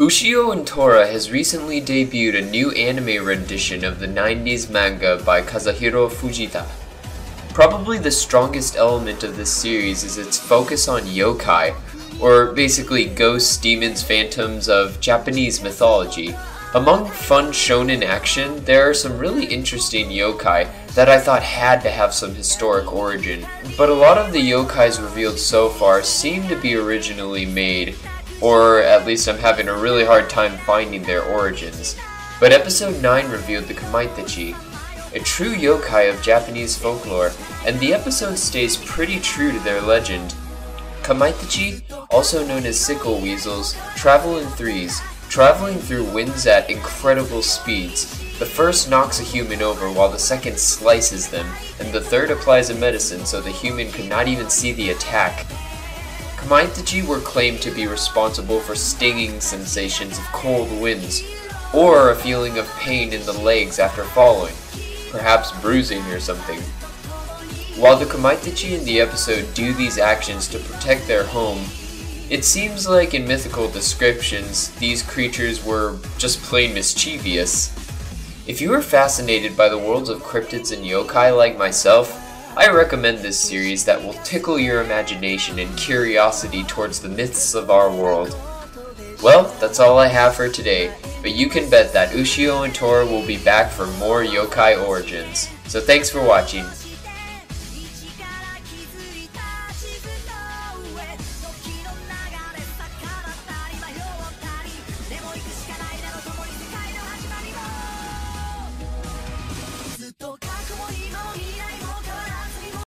Ushio and Tora has recently debuted a new anime rendition of the 90s manga by Kazuhiro Fujita. Probably the strongest element of this series is its focus on yokai, or basically ghosts, demons, phantoms of Japanese mythology. Among fun shonen action, there are some really interesting yokai that I thought had to have some historic origin, but a lot of the yokais revealed so far seem to be originally made, or at least I'm having a really hard time finding their origins. But episode 9 revealed the Kamaitachi, a true yokai of Japanese folklore, and the episode stays pretty true to their legend. Kamaitachi, also known as sickle weasels, travel in threes, traveling through winds at incredible speeds. The first knocks a human over while the second slices them, and the third applies a medicine so the human could not even see the attack. Kamaitachi were claimed to be responsible for stinging sensations of cold winds, or a feeling of pain in the legs after falling, perhaps bruising or something. While the Kamaitachi in the episode do these actions to protect their home, it seems like in mythical descriptions, these creatures were just plain mischievous. If you are fascinated by the worlds of cryptids and yokai like myself, I recommend this series that will tickle your imagination and curiosity towards the myths of our world. Well, that's all I have for today, but you can bet that Ushio and Tora will be back for more yokai origins. So thanks for watching.